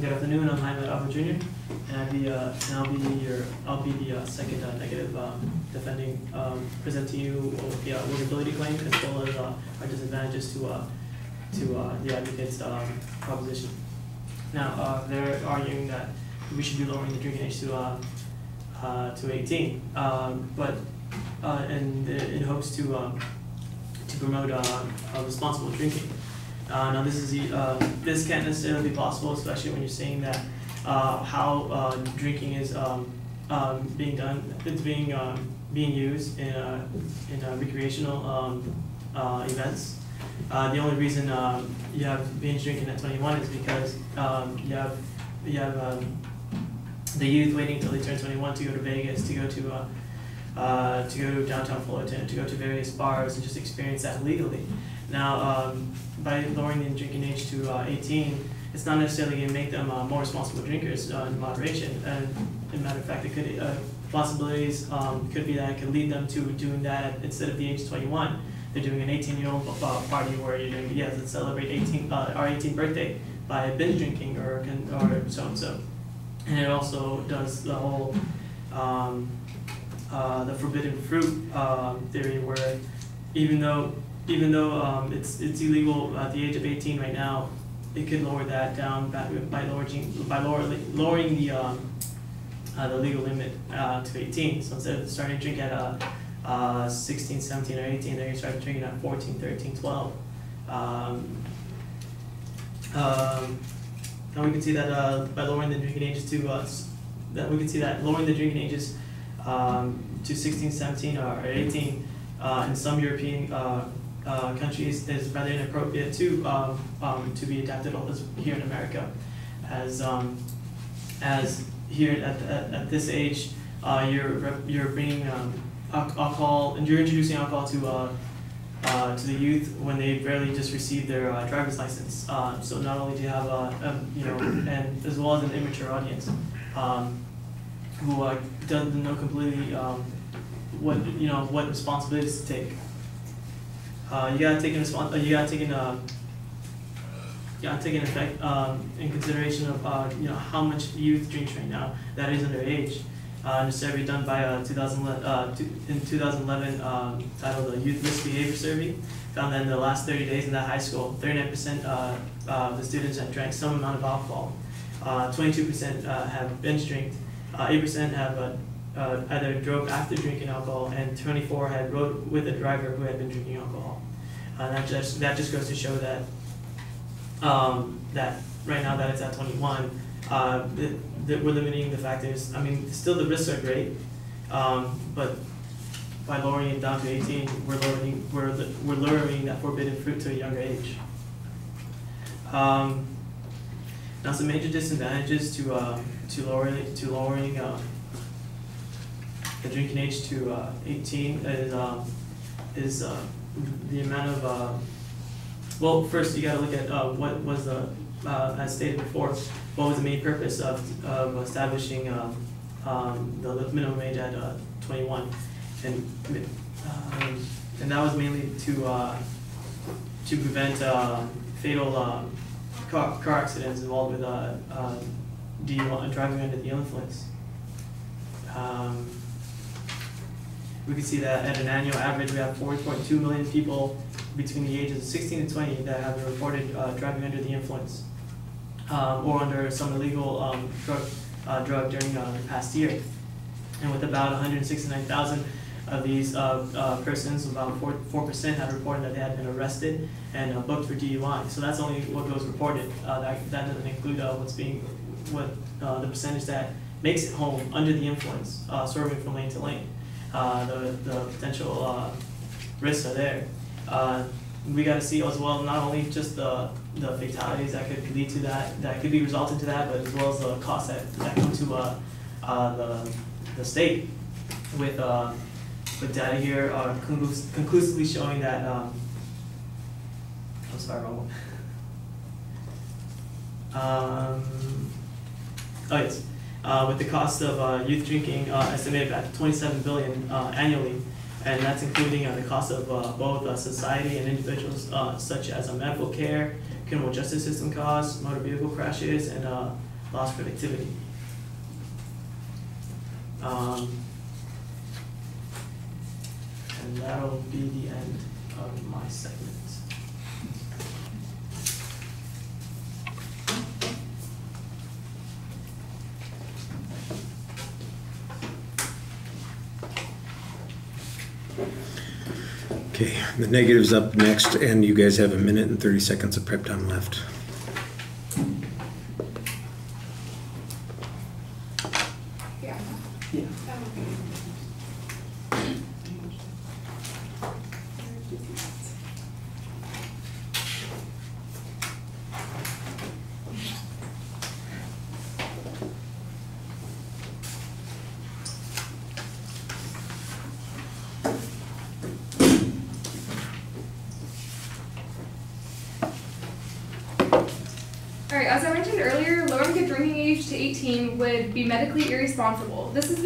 Good afternoon, I'm Jaime Alva Jr., and I'll be, uh, and I'll be your, I'll be the uh, second uh, negative um, defending, um, you with the uh, workability claim as well as uh, our disadvantages to, uh, to uh, the advocate's um, proposition. Now, uh, they're arguing that we should be lowering the drinking age to, uh, to eighteen, um, but, in, in hopes to, um, to promote responsible drinking. Uh, now, this is, uh, this can't necessarily be possible, especially when you're saying that, uh, how, uh, drinking is, um, um, being done, it's being, um, being used in, uh, in uh, recreational, um, events. The only reason, you have binge drinking at twenty-one is because, um, you have, you have, the youth waiting until they turn twenty-one to go to Vegas, to go to, uh, to go to downtown Fullerton, to go to various bars and just experience that legally. Now, um, by lowering the drinking age to uh, 18, it's not necessarily going to make them uh, more responsible drinkers uh, in moderation. And a matter of fact, it could uh, possibilities um, could be that it could lead them to doing that instead of the age of 21. They're doing an 18-year-old uh, party where you're doing yes, let's celebrate 18 uh, our 18th birthday by binge drinking or or so and so. And it also does the whole um, uh, the forbidden fruit um, theory, where even though even though um, it's it's illegal at the age of 18 right now, it could lower that down by, by lowering by lower, lowering the um, uh, the legal limit uh, to 18. So instead of starting to drink at uh, uh, 16, 17, or 18, they're gonna start drinking at 14, 13, 12. Um, um, and we can see that uh, by lowering the drinking ages to uh, that we can see that lowering the drinking ages um, to 16, 17, or 18 uh, in some European uh, uh, countries is rather inappropriate to um, um, to be adapted here in America, as um, as here at, at, at this age, uh, you're you're bringing um, alcohol and you're introducing alcohol to uh, uh, to the youth when they barely just received their uh, driver's license. Uh, so not only do you have uh, um, you know and as well as an immature audience um, who uh, doesn't know completely um, what you know what responsibilities to take. Uh, you gotta take in uh, you gotta take in uh, you gotta take in effect um, in consideration of uh, you know how much youth drinks right now that is underage. Uh, a survey done by uh, 2011, uh, two, in 2011 um, titled the Youth Risk Behavior Survey, found that in the last 30 days in that high school, 39% uh, uh, of the students had drank some amount of alcohol. Uh, 22% uh, have binge drank. Uh, 8% have uh, either drove after drinking alcohol, and 24 had rode with a driver who had been drinking alcohol. Uh, that just that just goes to show that um, that right now that it's at 21, uh, that, that we're limiting the factors. I mean, still the risks are great, um, but by lowering it down to 18, we're lowering we're we're lowering that forbidden fruit to a younger age. Um, now, some major disadvantages to uh, to lowering to lowering uh, the drinking age to uh, 18 is um, is uh, the amount of uh, well, first you got to look at uh, what was the uh, as stated before, what was the main purpose of of establishing um, um, the minimum age at uh, 21, and um, and that was mainly to to prevent fatal car, car accidents involved with uh, DUI, driving under the influence. Um, we can see that at an annual average, we have 4.2 million people between the ages of 16 and 20 that have been reported uh, driving under the influence um, or under some illegal um, drug, uh, drug during uh, the past year. And with about 169,000 of these uh, uh, persons, about 4, 4% have reported that they had been arrested and uh, booked for DUI. So that's only what goes reported. That, that doesn't include what's being, what the percentage that makes it home under the influence, swerving from lane to lane. Uh, the, the potential uh, risks are there. Uh, we got to see as well not only just the, the fatalities that could lead to that, that could be resulted to that, but as well as the costs that, that come to the, the state with, with data here conclus- conclusively showing that, um, I'm sorry, wrong one. Um, oh yes, uh, with the cost of uh, youth drinking uh, estimated at 27 billion uh, annually, and that's including uh, the cost of both society and individuals, such as medical care, criminal justice system costs, motor vehicle crashes, and, loss productivity. Um, and that'll be the end of my segment. Okay, the negative's up next, and you guys have a minute and thirty seconds of prep time left. Yeah. Yeah. Um, Alright, as I mentioned earlier, lowering the drinking age to 18 would be medically irresponsible. This is because